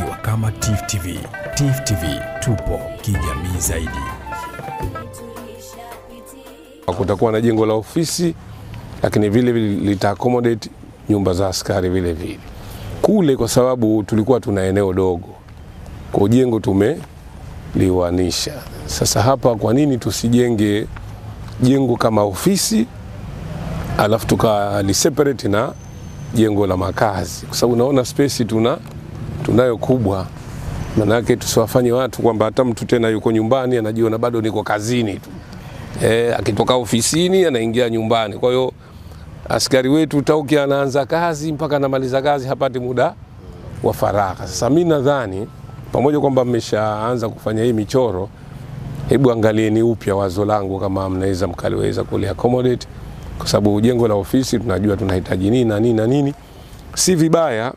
tukiwa kama Tif TV. Tif TV tupo kijamii zaidi. Kutakuwa na jengo la ofisi, lakini vile vile lita accommodate nyumba za askari vile vile kule, kwa sababu tulikuwa tuna eneo dogo kwa jengo tumeliwanisha. Sasa hapa, kwa nini tusijenge jengo kama ofisi alafu tukaliseparate na jengo la makazi, kwa sababu naona space tuna tunayo kubwa, maana yake tusiwafanye watu kwamba hata mtu tena yuko nyumbani anajiona bado niko kazini tu e, akitoka ofisini anaingia nyumbani. Kwa hiyo askari wetu tauki anaanza kazi mpaka anamaliza kazi hapati muda wa faragha. Sasa mimi nadhani pamoja kwamba mmeshaanza kufanya hii michoro, hebu angalieni upya wazo langu kama mnaweza mkaliweza kuli accommodate, kwa sababu jengo la ofisi tunajua tunahitaji nini na nini na nini. Si vibaya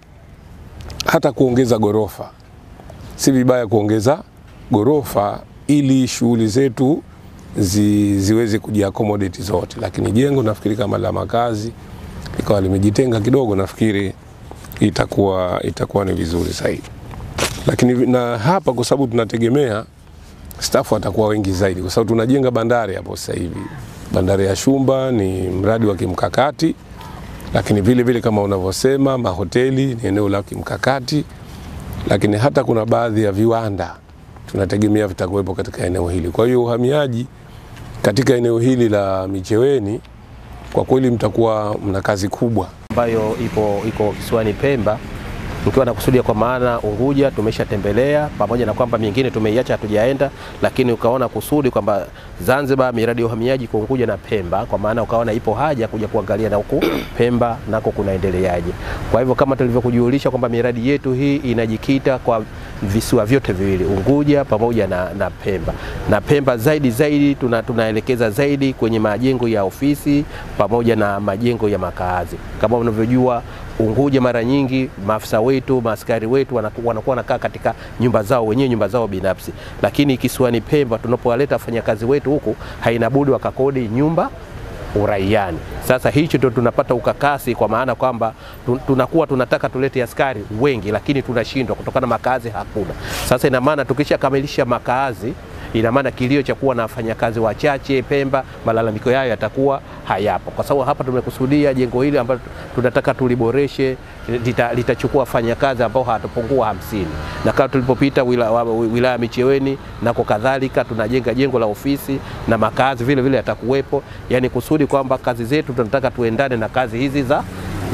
hata kuongeza gorofa, si vibaya kuongeza gorofa ili shughuli zetu zi, ziweze kujiaccommodate zote, lakini jengo nafikiri kama la makazi likawa limejitenga kidogo, nafikiri itakuwa, itakuwa ni vizuri zaidi. Lakini na hapa kwa sababu tunategemea staff watakuwa wengi zaidi, kwa sababu tunajenga bandari hapo sasa hivi. Bandari ya Shumba ni mradi wa kimkakati, lakini vile vile kama unavyosema mahoteli ni eneo la kimkakati, lakini hata kuna baadhi ya viwanda tunategemea vitakuwepo katika eneo hili. Kwa hiyo uhamiaji katika eneo hili la Micheweni kwa kweli mtakuwa mna kazi kubwa ambayo ipo iko kisiwani Pemba mkiwa nakusudia kwa maana Unguja tumeshatembelea, pamoja na kwamba mingine tumeiacha hatujaenda, lakini ukaona kusudi kwamba Zanzibar miradi ya uhamiaji kwa Unguja na Pemba, kwa maana ukaona ipo haja kuja kuangalia na huku Pemba nako kunaendeleaje. Kwa hivyo kama tulivyokujulisha kwamba miradi yetu hii inajikita kwa visiwa vyote viwili Unguja pamoja na, na Pemba na Pemba zaidi zaidi tuna, tunaelekeza zaidi kwenye majengo ya ofisi pamoja na majengo ya makazi. Kama unavyojua Unguja mara nyingi maafisa wetu maaskari wetu wanakuwa wanakaa katika nyumba zao wenyewe nyumba zao binafsi, lakini kisiwani Pemba tunapowaleta wafanyakazi wetu huku haina budi wakakodi nyumba uraiani. Sasa hicho ndio tunapata ukakasi, kwa maana kwamba tunakuwa tunataka tulete askari wengi, lakini tunashindwa kutokana na makazi hakuna. Sasa ina maana tukishakamilisha makazi ina maana kilio cha kuwa na wafanyakazi wachache Pemba, malalamiko yayo yatakuwa hayapo, kwa sababu hapa tumekusudia jengo hili ambalo tunataka tuliboreshe, lita- litachukua wafanyakazi ambao hawatapungua hamsini, na kama tulipopita wilaya wila wilaya Micheweni nako kadhalika tunajenga jengo la ofisi na makazi vile vile yatakuwepo, yani kusudi kwamba kazi zetu tunataka tuendane na kazi hizi za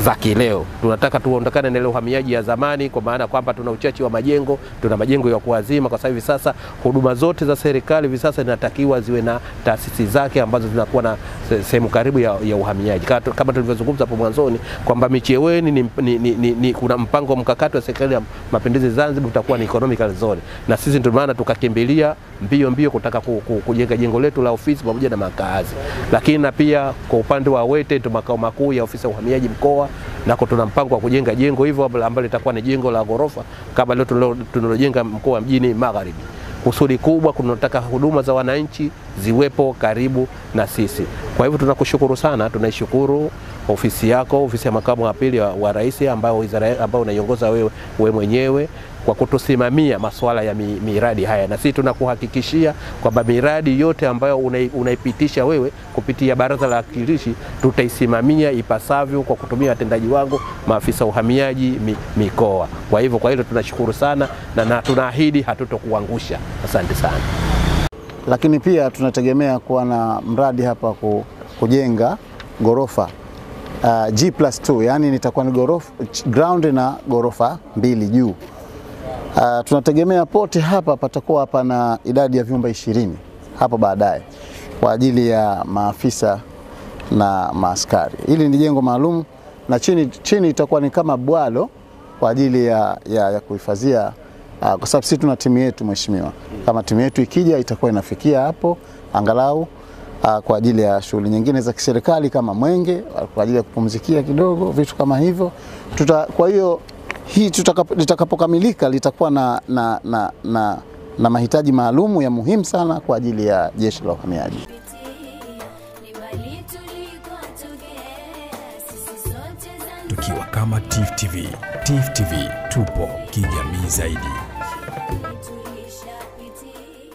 za kileo. Tunataka tuondokane na ile uhamiaji ya zamani, kwa maana kwamba tuna uchache wa majengo, tuna majengo ya kuazima. Kwa sababu hivi sasa huduma zote za serikali hivi sasa zinatakiwa ziwe na taasisi zake ambazo zinakuwa na sehemu karibu ya, ya uhamiaji, Ka- kama tulivyozungumza hapo mwanzoni kwamba Micheweni ni, ni, ni, ni, ni, kuna mpango mkakati wa serikali ya mapinduzi Zanzibar utakuwa ni economical zone, na sisi ndio maana tukakimbilia mbio mbio kutaka ku, ku, kujenga jengo letu la ofisi pamoja na makazi, lakini na pia kwa upande wa Wete ndio makao makuu ya ofisi ya uhamiaji mkoa, nako tuna mpango wa kujenga jengo hivyo ambalo litakuwa ni jengo la ghorofa kama leo tunalojenga mkoa wa mjini Magharibi. Kusudi kubwa kunataka huduma za wananchi ziwepo karibu na sisi. Kwa hivyo tunakushukuru sana, tunaishukuru ofisi yako, ofisi ya makamu wa pili wa, rais ambao wizara ambao unaiongoza wewe, wewe mwenyewe kwa kutusimamia masuala ya mi, miradi haya, na sisi tunakuhakikishia kwamba miradi yote ambayo unai, unaipitisha wewe kupitia baraza la wakilishi tutaisimamia ipasavyo kwa kutumia watendaji wangu maafisa uhamiaji mi, mikoa. Kwa hivyo kwa hilo tunashukuru sana na, na tunaahidi hatutokuangusha. Asante sana. lakini pia tunategemea kuwa na mradi hapa kujenga ghorofa uh, G plus 2 yani nitakuwa ni gorofa, ground na ghorofa mbili juu. Uh, tunategemea pote hapa patakuwa hapa na idadi ya vyumba ishirini hapo baadaye kwa ajili ya maafisa na maaskari. Hili ni jengo maalum na chini, chini itakuwa ni kama bwalo kwa ajili ya, ya, ya kuhifadhia uh, kwa sababu sisi tuna timu yetu mheshimiwa. Kama timu yetu ikija itakuwa inafikia hapo angalau kwa ajili ya shughuli nyingine za kiserikali kama mwenge, kwa ajili ya kupumzikia kidogo, vitu kama hivyo. Tuta, kwa hiyo hii litakapokamilika litakuwa na, na, na, na, na mahitaji maalumu ya muhimu sana kwa ajili ya jeshi la uhamiaji. Tukiwa kama TIFF TV. TIFF TV tupo kijamii zaidi.